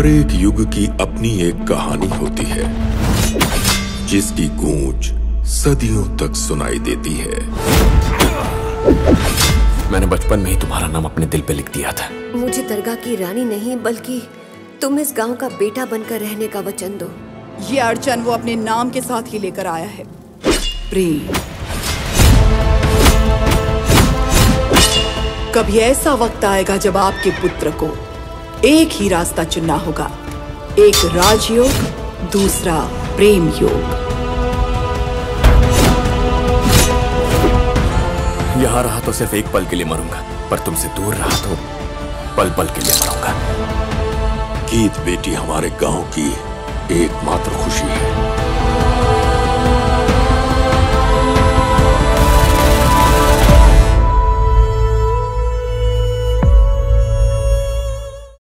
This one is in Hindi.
हर एक युग की अपनी एक कहानी होती है जिसकी गूंज सदियों तक सुनाई देती है। मैंने बचपन में ही तुम्हारा नाम अपने दिल पे लिख दिया था। मुझे दरगाह की रानी नहीं बल्कि तुम इस गाँव का बेटा बनकर रहने का वचन दो। ये अड़चन वो अपने नाम के साथ ही लेकर आया है। प्रेम। कभी ऐसा वक्त आएगा जब आपके पुत्र को एक ही रास्ता चुनना होगा। एक राजयोग दूसरा प्रेम योग। यहाँ रहा तो सिर्फ़ एक पल के लिए मरूँगा पर तुमसे दूर रहा तो पल पल के लिए मरूँगा। गीत बेटी हमारे गाँव की एकमात्र खुशी है।